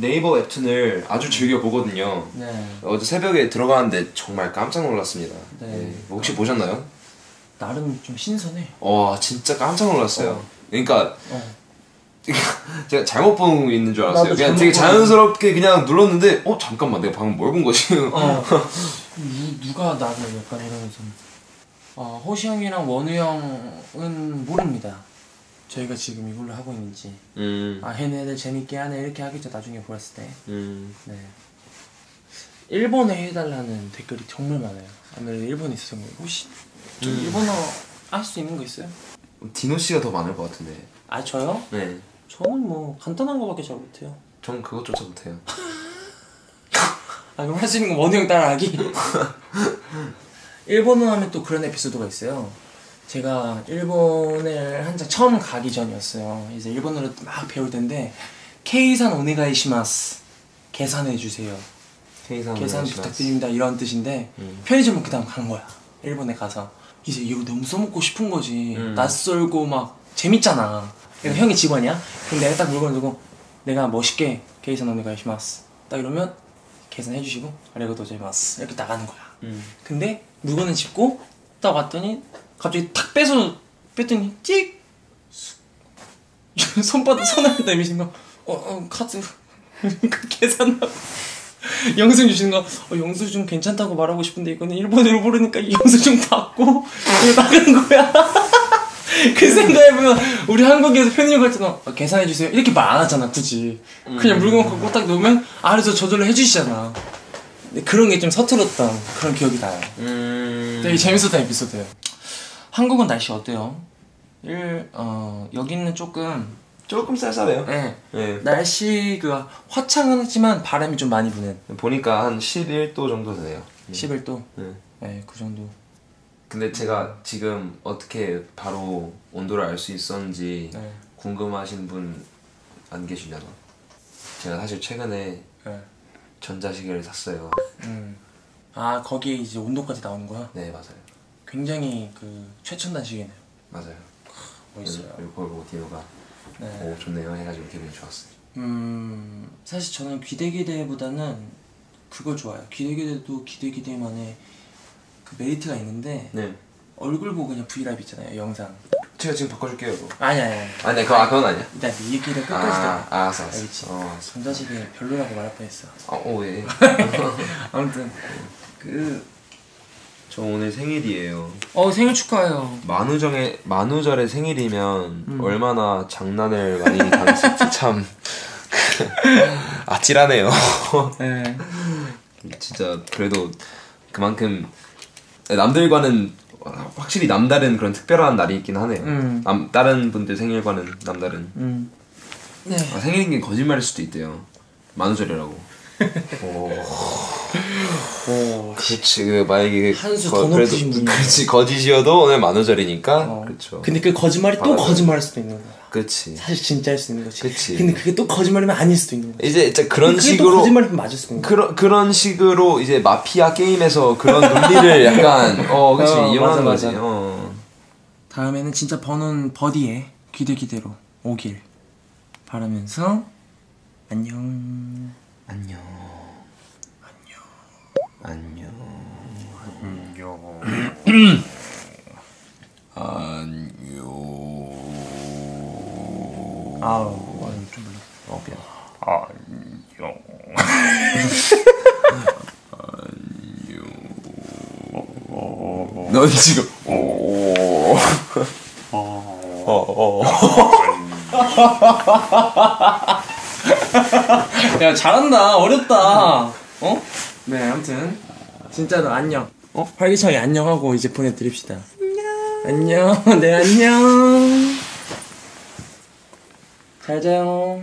네이버 웹툰을 아주 즐겨 보거든요. 네. 어제 새벽에 들어가는데 정말 깜짝 놀랐습니다. 네. 네. 혹시 보셨나요? 나름 좀 신선해. 와 진짜 깜짝 놀랐어요. 어. 그러니까 어. 제가 잘못 보고 있는 줄 알았어요. 그냥 되게 자연스럽게 그냥 눌렀는데 어 잠깐만 내가 방금 뭘 본 거지? 어. 누, 누가 나를 약간 이러면서. 어, 호시 형이랑 원우 형은 모릅니다. 저희가 지금 이걸로 하고 있는지. 음, 아, 얘네들 재밌게 하네. 이렇게 하겠죠. 나중에 보았을 때. 음. 네. 일본에 해달라는 댓글이 정말 많아요. 아무래도 일본에 있어서 그런 거예요. 혹시 좀 음. 일본어 할 수 있는 거 있어요? 디노 씨가 더 많을 것 같은데. 아 저요? 네. 저는 뭐 간단한 거밖에 잘 못해요. 전 그것조차 못해요. 아 그럼 할 수 있는 건 원우 형 따라하기? 일본어 하면 또 그런 에피소드가 있어요. 제가 일본을 한창 처음 가기 전이었어요. 이제 일본어를 막 배울 텐데 케이산 오네가이시마스 계산해 주세요. 세이상 계산 부탁드립니다. 이런 뜻인데 음. 편의점을 그다음 가는 거야. 일본에 가서. 이제 이거 너무 써먹고 싶은 거지. 음. 낯설고 막 재밌잖아. 그러니까 형이 직원이야? 그럼 내가 딱 물건을 두고 내가 멋있게 계산 오네가이시마스 딱 이러면 계산해 주시고 아리고 도제마스 이렇게 나가는 거야. 음. 근데 물건을 짚고 딱 왔더니 갑자기 탁 빼서 뺐더니 찍! 손바닥 손을 내미신 거. 어, 어 카드. 그 계산하고. 영수증 주시는 거. 어, 영수증 괜찮다고 말하고 싶은데 이거는 일본어로 모르니까 이 영수증 받고 이거 나가는 거야. 그 생각해보면 우리 한국에서 편의점 갈 때는 어, 계산해 주세요. 이렇게 말 안 하잖아 굳이. 그냥 물건 갖고 딱 놓으면 알아서 저절로 해주시잖아. 그런 게 좀 서툴었던 그런 기억이 나요. 음. 되게 재밌었던 에피소드예요 한국은 날씨 어때요? 일, 어, 여기는 조금 조금 쌀쌀해요. 예, 네. 날씨가 화창은 하지만 바람이 좀 많이 부는 보니까 한 11도 정도 되네요. 11도 네. 예, 그 정도 근데 제가 지금 어떻게 바로 온도를 알 수 있었는지 네. 궁금하신 분 안 계시냐고. 제가 사실 최근에 예. 전자시계를 샀어요. 음. 아 거기에 이제 온도까지 나오는 거야? 네 맞아요. 굉장히 그 최첨단식이네요 맞아요. 멋있어요 그걸 보고 디노가 네. 오 좋네요 해가지고 기분이 좋았어요. 음 사실 저는 기대기대보다는 그걸 좋아해요 기대기대도 기대기대만의 그 메리트가 있는데 네. 얼굴 보고 그냥 브이라이브 있잖아요 영상 제가 지금 바꿔줄게요. 그거. 아니 아니 아니 아니 네, 그거 아, 그건 아니야. 일단 네 얘기를 끝까지 아, 들어 알았어 알았어. 알겠지 어, 전자식이 별로라고 말할 뻔했어 아, 오 예. 아무튼 그... 저 오늘 생일이에요. 어 생일 축하해요 만우정의 만우절의 생일이면 음. 얼마나 장난을 많이 당했을지 참 아찔하네요. 네. 진짜 그래도 그만큼 남들과는 확실히 남다른 그런 특별한 날이 있긴 하네요. 음. 남, 다른 분들 생일과는 남다른. 음. 네. 아, 생일인 게 거짓말일 수도 있대요. 만우절이라고. 오. 오. 그렇지. 그 만약에 한수 거- 더 높으신 분이네. 그렇지. 거짓이어도 오늘 만우절이니까. 어. 그렇죠. 근데 그 거짓말이 또 맞아요. 거짓말일 수도 있는 거야. 그렇지. 사실 진짜일 수도 있는 거지. 그치. 근데 그게 또 거짓말이면 아닐 수도 있는 거지. 이제 진짜 그런 식으로 거짓말이면 맞을 수도 있는 거야. 그런 그런 식으로 이제 마피아 게임에서 그런 논리를 약간 어 그렇지 어, 이용하는 맞아, 거지. 맞아. 어. 다음에는 진짜 버논 버디에 기대 기대로 오길 바라면서 안녕. 안녕. 안녕. 안녕. 아우 좀 몰라. 어 미안. 안녕. 넌 지금 오. 어, 어. 야 잘한다 어렵다 어? 네 아무튼. 진짜로 안녕. 어? 활기차게 안녕하고 이제 보내드립시다. 안녕. 안녕. 네 안녕. 잘 자요.